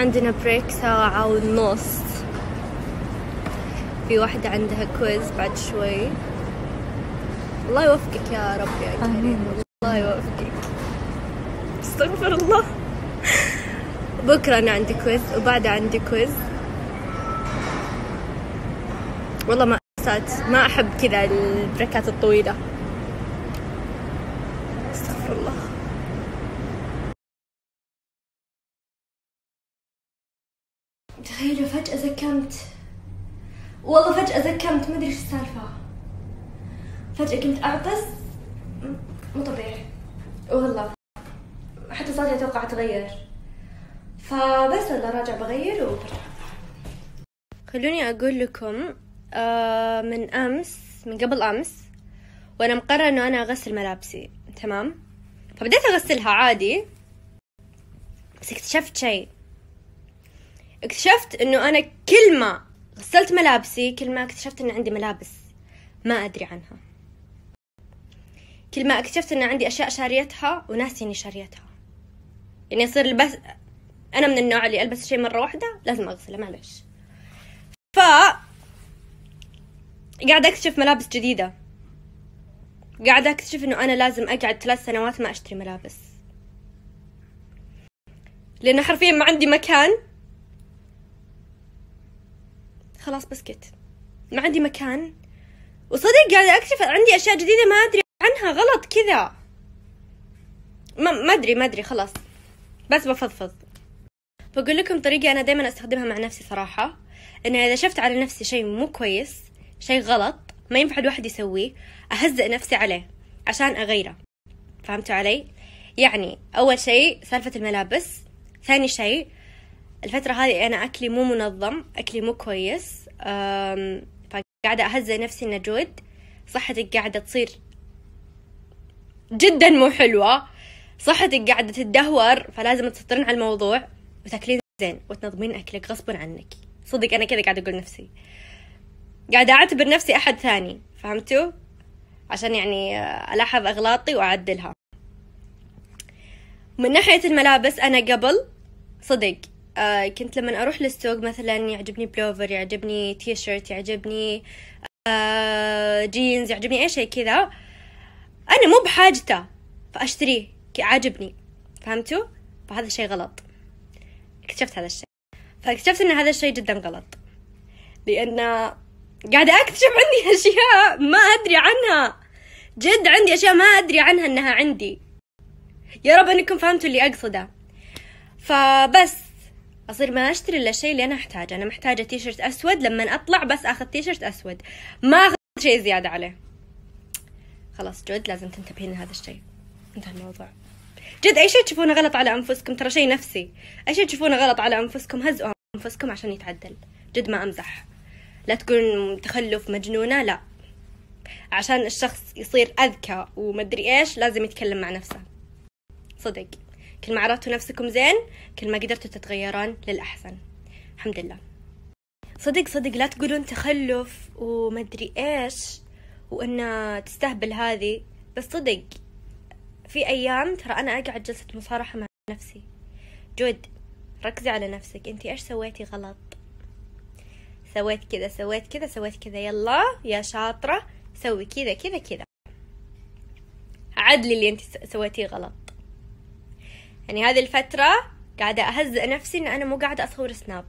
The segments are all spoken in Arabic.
عندنا break ساعة ونص. في واحدة عندها quiz بعد شوي. الله يوفقك يا رب يا كريم الله يوفقك. استغفر الله. بكرة أنا عندي quiz وبعدها عندي quiz والله ما أسات ما أحب كذا ال breakات الطويلة. استغفر الله. تخيلوا فجأة زكمت. والله فجأة زكمت ما أدري إيش السالفة. فجأة كنت أعطس. مو طبيعي. والله. حتى صوتي أتوقع تغير. فبس والله راجع بغير وبرجع. خلوني أقول لكم آه من أمس من قبل أمس وأنا مقررة إنه أنا أغسل ملابسي. تمام؟ فبديت أغسلها عادي. بس اكتشفت شيء. اكتشفت إنه أنا كل ما غسلت ملابسي كل ما اكتشفت إن عندي ملابس ما أدري عنها. كل ما اكتشفت إن عندي أشياء شاريتها وناسي اني شاريتها. يعني يصير البس أنا من النوع اللي ألبس شيء مرة واحدة لازم أغسله معلش ف قاعدة أكتشف ملابس جديدة. قاعدة أكتشف إنه أنا لازم أقعد ثلاث سنوات ما أشتري ملابس. لأنه حرفيا ما عندي مكان خلاص بسكت ما عندي مكان. وصدق قاعدة أكتشف عندي أشياء جديدة ما أدري عنها غلط كذا. ما أدري ما أدري خلاص. بس بفضفض. بقول لكم طريقة أنا دايما أستخدمها مع نفسي صراحة. إنه إذا شفت على نفسي شيء مو كويس شيء غلط ما ينفع الواحد يسويه أهزئ نفسي عليه عشان أغيره. فهمتوا علي؟ يعني أول شيء سالفة الملابس ثاني شيء الفترة هذه أنا أكلي مو منظم أكلي مو كويس فقاعدة أهزئ نفسي إن جود. صحتك قاعدة تصير جدا مو حلوة. صحتك قاعدة تتدهور فلازم تسيطرين على الموضوع وتاكلين زين وتنظمين أكلك غصبا عنك. صدق أنا كذا قاعدة أقول نفسي قاعدة أعتبر نفسي أحد ثاني فهمتوا؟ عشان يعني آه، ألاحظ أغلاطي وأعدلها. من ناحية الملابس أنا قبل صدق آه كنت لما أروح للسوق مثلا يعجبني بلوفر يعجبني تي شيرت يعجبني آه جينز يعجبني أي شيء كذا أنا مو بحاجته فأشتريه. عاجبني. فهمتوا؟ فهذا الشيء غلط. اكتشفت هذا الشيء. فاكتشفت إن هذا الشيء جدا غلط. لأن قاعدة أكتشف عندي أشياء ما أدري عنها. جد عندي أشياء ما أدري عنها إنها عندي. يا رب أنكم فهمتوا اللي أقصده. فبس. أصير ما أشتري إلا الشيء اللي أنا أحتاجه. أنا محتاجة تي شيرت أسود لما أطلع بس آخذ تي شيرت أسود. ما أخذ شيء زيادة عليه. خلاص جد لازم تنتبهين لهذا الشيء. انتهى الموضوع. جد أي شيء تشوفونه غلط على أنفسكم؟ ترى شيء نفسي. أي شيء تشوفونه غلط على أنفسكم؟ هزئوا أنفسكم عشان يتعدل. جد ما أمزح. لا تكون تخلف مجنونة لا. عشان الشخص يصير أذكى ومدري إيش لازم يتكلم مع نفسه. صدق. كل ما عرفتوا نفسكم زين كل ما قدرتوا تتغيرون للأحسن. الحمد لله. صدق صدق لا تقولون تخلف ومدري إيش وإن تستهبل هذه بس صدق في أيام ترى أنا أقعد جلسة مصارحة مع نفسي. جود ركزي على نفسك. انتي إيش سويتي غلط؟ سويت كذا سويت كذا سويت كذا. يلا يا شاطرة سوي كذا كذا كذا. عدلي اللي انت سويتيه غلط. يعني هذه الفترة قاعدة أهزئ نفسي إن أنا مو قاعدة أصور Snap.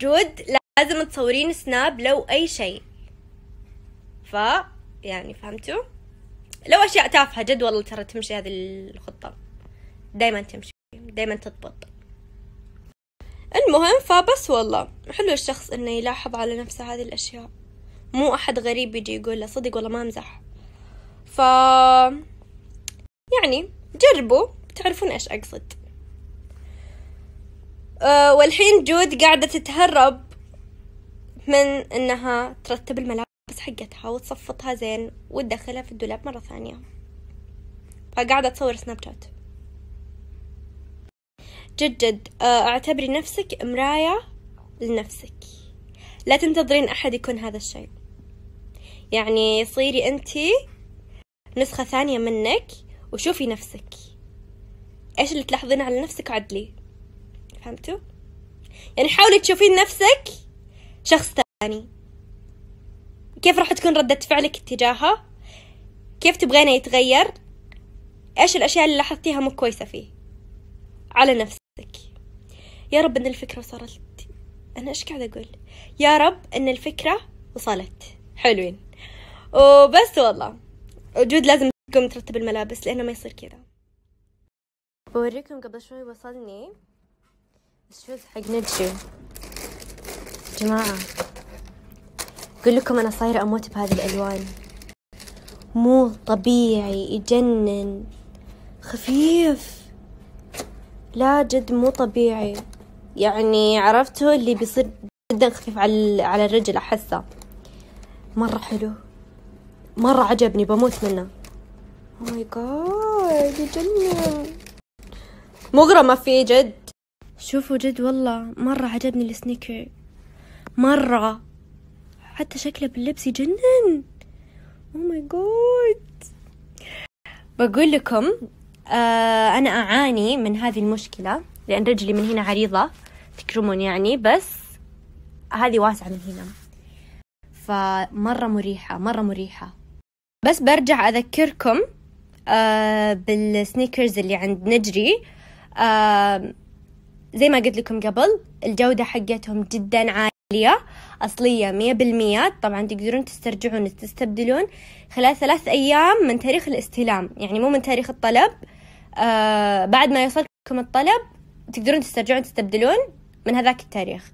جود لازم تصورين Snap لو أي شيء. ف يعني فهمتوا؟ لو أشياء تافهة جد والله ترى تمشي هذه الخطة. دايما تمشي. دايما تضبط. المهم فبس والله. حلو الشخص إنه يلاحظ على نفسه هذه الأشياء. مو أحد غريب يجي يقول له صدق والله ما أمزح. ف يعني جربوا. تعرفون إيش أقصد. أه والحين جود قاعدة تتهرب من إنها ترتب الملابس حقتها وتصفطها زين وتدخلها في الدولاب مرة ثانية. فقاعدة تصور سناب شات. جد جد أه أعتبري نفسك مراية لنفسك. لا تنتظرين أحد يكون هذا الشيء. يعني صيري أنتي نسخة ثانية منك وشوفي نفسك. إيش اللي تلاحظين على نفسك وعدلي فهمتوا؟ يعني حاولي تشوفين نفسك شخص ثاني. كيف راح تكون ردة فعلك اتجاهه كيف تبغينه يتغير؟ إيش الأشياء اللي لاحظتيها مو كويسة فيه؟ على نفسك. يا رب إن الفكرة وصلت. أنا إيش قاعدة أقول؟ يا رب إن الفكرة وصلت. حلوين. وبس والله. وجود لازم تقوم ترتب الملابس لأنه ما يصير كذا. بوريكم قبل شوي وصلني. الشوز حق نجي جماعة أقول لكم أنا صايرة أموت بهذه الألوان. مو طبيعي يجنن. خفيف. لا جد مو طبيعي. يعني عرفتوا اللي بيصير جدا خفيف على على الرجل أحسه. مرة حلو. مرة عجبني بموت منه. oh my God يجنن. مغرمة فيه جد. شوفوا جد والله مرة عجبني ال sneaker. مرة. حتى شكله باللبس يجنن. oh my God بقول لكم آه أنا أعاني من هذه المشكلة لأن رجلي من هنا عريضة تكرمون يعني بس هذه واسعة من هنا. فمرة مريحة مرة مريحة. بس برجع أذكركم آه بالسنيكرز اللي عند نجري. زي ما قلت لكم قبل الجودة حقتهم جدا عالية أصلية مية بالمية. طبعا تقدرون تسترجعون تستبدلون خلال ثلاث أيام من تاريخ الاستلام. يعني مو من تاريخ الطلب. آه بعد ما يوصلكم الطلب تقدرون تسترجعون تستبدلون من هذاك التاريخ.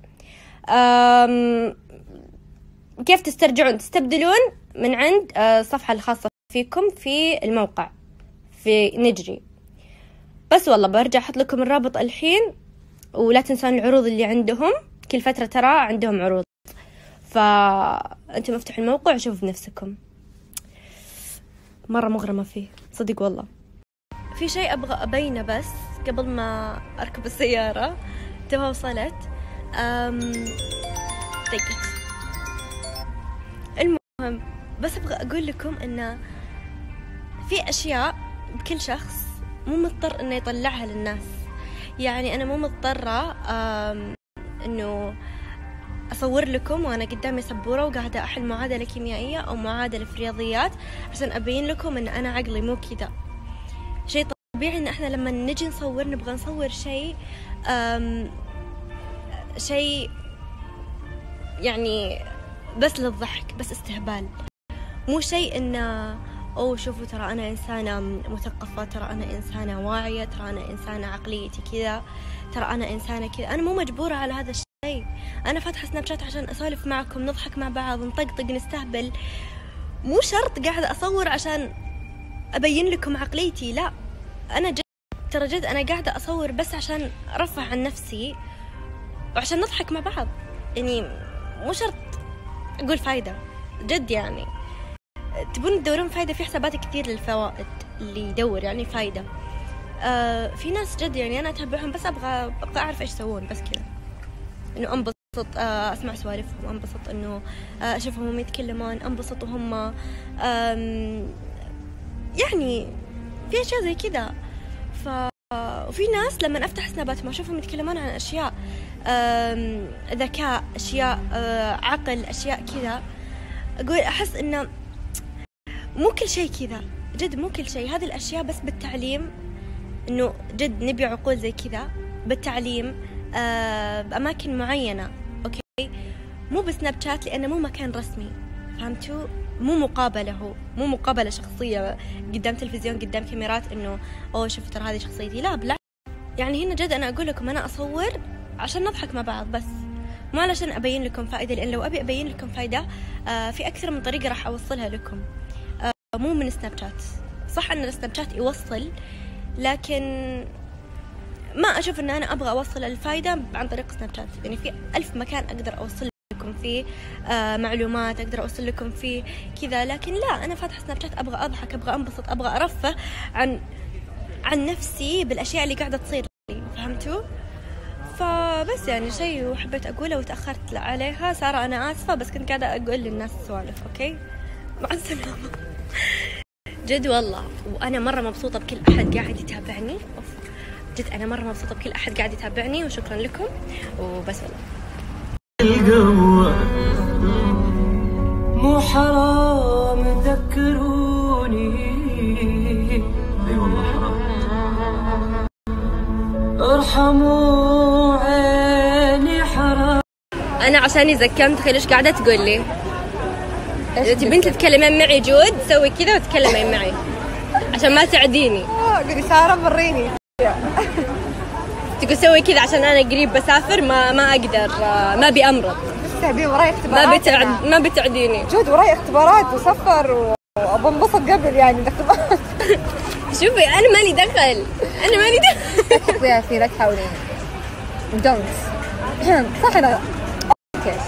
كيف تسترجعون؟ تستبدلون من عند الصفحة الخاصة فيكم في الموقع في نجري. بس والله برجع أحط لكم الرابط الحين ولا تنسون العروض اللي عندهم. كل فترة ترى عندهم عروض. فأنتم افتحوا الموقع وشوفوا بنفسكم. مرة مغرمة فيه. صدق والله. في شيء أبغى أبينه بس قبل ما أركب السيارة. توها وصلت. أم... دقيقة المهم بس أبغى أقول لكم إنه في أشياء بكل شخص مو مضطر إنه يطلعها للناس. يعني أنا مو مضطرة إنه أصور لكم وأنا قدامي سبورة وقاعدة أحل معادلة كيميائية أو معادلة في الرياضيات عشان أبين لكم إن أنا عقلي مو كذا. شيء طبيعي إن إحنا لما نجي نصور نبغى نصور شيء شيء يعني بس للضحك بس استهبال. مو شيء إنه أوه شوفوا ترى أنا إنسانة مثقفة ترى أنا إنسانة واعية ترى أنا إنسانة عقليتي كذا ترى أنا إنسانة كذا. أنا مو مجبورة على هذا الشيء. أنا فاتحة سناب شات عشان أسولف معكم نضحك مع بعض نطقطق نستهبل. مو شرط قاعدة أصور عشان أبين لكم عقليتي لا. أنا جد ترى جد أنا قاعدة أصور بس عشان أرفع عن نفسي وعشان نضحك مع بعض. يعني مو شرط أقول فايدة. جد يعني. تبون تدورون فايدة في حسابات كثير للفوائد اللي يدور يعني فايدة. آه في ناس جد يعني أنا أتابعهم بس أبغى أبغى أعرف إيش يسوون بس كذا. إنه أنبسط آه أسمع سوالفهم أنبسط إنه آه أشوفهم هم يتكلمون أنبسط وهم يعني في أشياء زي كذا. ف وفي ناس لما أفتح سنابات ما أشوفهم يتكلمون عن أشياء ذكاء أشياء آه، عقل أشياء كذا أقول أحس إنه مو كل شيء كذا. جد مو كل شيء. هذه الأشياء بس بالتعليم إنه جد نبي عقول زي كذا. بالتعليم آه بأماكن معينة okay؟ مو ب Snapchat لأنه مو مكان رسمي. فهمتوا؟ مو مقابلة هو. مو مقابلة شخصية. قدام تلفزيون قدام كاميرات إنه أوه شوف ترى هذه شخصيتي. لا بالعكس يعني هنا جد أنا أقول لكم أنا أصور عشان نضحك مع بعض بس. مو علشان أبين لكم فائدة لأن لو أبي أبين لكم فائدة آه في أكثر من طريقة راح أوصلها لكم. مو من Snapchat صح إن ال Snapchat يوصل لكن ما أشوف إن أنا أبغى أوصل الفايدة عن طريق Snapchat يعني في ألف مكان أقدر أوصل لكم فيه آه معلومات أقدر أوصل لكم فيه كذا لكن لا أنا فاتحة Snapchat أبغى أضحك أبغى أنبسط أبغى أرفه عن عن نفسي بالأشياء اللي قاعدة تصير لي فهمتوا؟ فبس يعني شيء وحبيت أقوله وتأخرت عليها سارة أنا آسفة بس كنت قاعدة أقول للناس سوالف okay؟ مع السلامة. جد والله. وأنا مرة مبسوطة بكل أحد قاعد يتابعني. أوف. جد أنا مرة مبسوطة بكل أحد قاعد يتابعني وشكرا لكم. وبس والله. مو حرام ذكروني اي والله حرام. ارحموا عيني حرام. أنا عشاني زكمت تخيل إيش قاعدة تقول لي؟ اذا تبين تتكلمين معي جود سوي كذا وتكلمين معي. عشان ما تعديني قولي ساره وريني. تقول سوي كذا عشان أنا قريب بسافر ما ما أقدر آه، ما أبي أمرض. بس تبين وراي اختبارات ما بتعد أنا. ما بتعديني. جود وراي اختبارات وسفر وبنبسط قبل يعني. الاختبارات شوفي أنا مالي دخل. أنا مالي دخل. تحطيها في لا تحاولين. دونت صح أنا أوكي.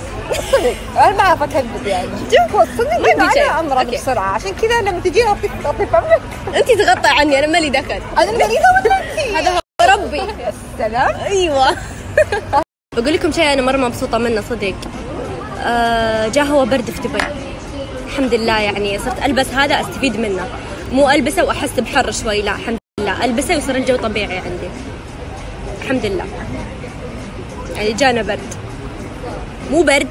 صدق أنا ما أعرف أكذب يعني. شوف صدق. أنا امرض. بسرعة. عشان كذا لما تجيني اطيب اطيب عمرك انت تغطي عني أنا مالي دخل. أنا مريضه ولا انت؟ هذا هو ربي. يا سلام. أيوه. بقول لكم شيء أنا مرة مبسوطة منه صدق. آه جاء هو برد في دبي. الحمد لله يعني صرت ألبس هذا أستفيد منه. مو ألبسه وأحس بحر شوي لا الحمد لله. ألبسه ويصير الجو طبيعي عندي. الحمد لله. يعني جانا برد. مو برد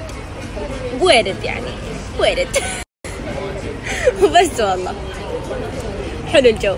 بورد يعني بورد وبس والله. حلو الجو.